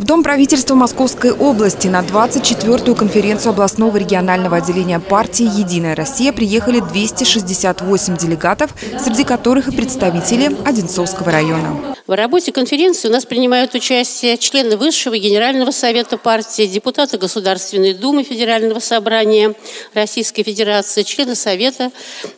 В Дом правительства Московской области на 24-ю конференцию областного регионального отделения партии «Единая Россия» приехали 268 делегатов, среди которых и представители Одинцовского района. В работе конференции у нас принимают участие члены Высшего Генерального Совета партии, депутаты Государственной Думы Федерального Собрания Российской Федерации, члены Совета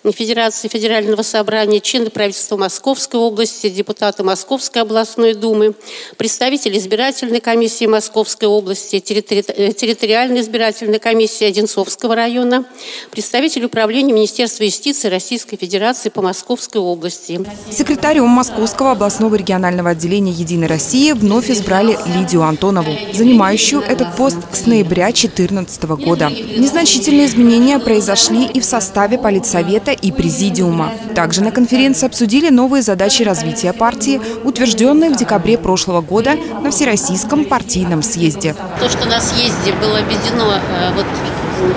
Федерации Федерального Собрания, члены правительства Московской области, депутаты Московской областной Думы, представители избирательной комиссии Московской области, территори... территориальной избирательной комиссии Одинцовского района, представители управления Министерства юстиции Российской Федерации по Московской области. Секретарем Московского областного регионального отделения «Единой России» вновь избрали Лидию Антонову, занимающую этот пост с ноября 2014 года. Незначительные изменения произошли и в составе политсовета и президиума. Также на конференции обсудили новые задачи развития партии, утвержденные в декабре прошлого года на Всероссийском партийном съезде. То, что на съезде было введено э, вот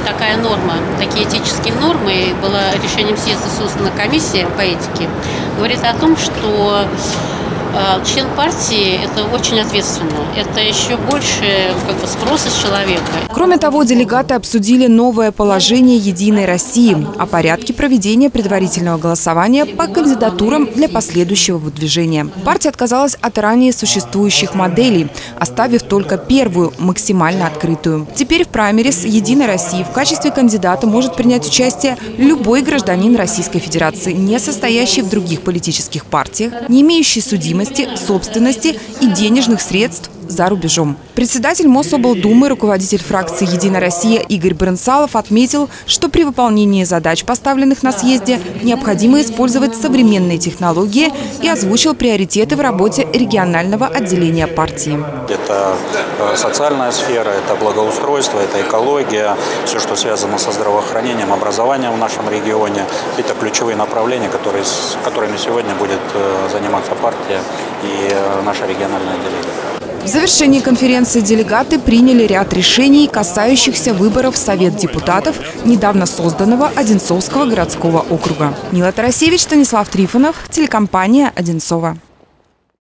такая норма, такие этические нормы, была решением съезда создана комиссия по этике, говорит о том, что член партии – это очень ответственно. Это еще больше как бы, спроса с человека. Кроме того, делегаты обсудили новое положение «Единой России» о порядке проведения предварительного голосования по кандидатурам для последующего выдвижения. Партия отказалась от ранее существующих моделей, оставив только первую, максимально открытую. Теперь в праймерис «Единой России» в качестве кандидата может принять участие любой гражданин Российской Федерации, не состоящий в других политических партиях, не имеющий судимости недвижимости, собственности и денежных средств за рубежом. Председатель Мособлдумы, руководитель фракции «Единая Россия» Игорь Баренцалов отметил, что при выполнении задач, поставленных на съезде, необходимо использовать современные технологии и озвучил приоритеты в работе регионального отделения партии. Это э, социальная сфера, это благоустройство, это экология, все, что связано со здравоохранением, образованием в нашем регионе. Это ключевые направления, которые, которыми сегодня будет э, заниматься партия и э, наше региональное отделение. В завершении конференции делегаты приняли ряд решений, касающихся выборов в Совет депутатов недавно созданного Одинцовского городского округа. Нила Тарасевич, Станислав Трифонов, телекомпания «Одинцова».